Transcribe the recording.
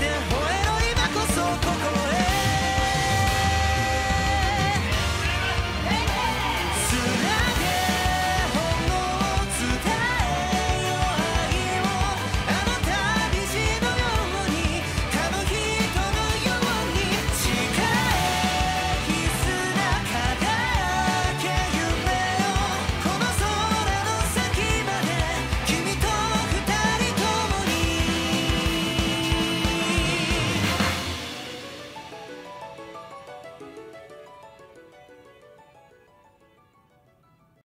Yeah.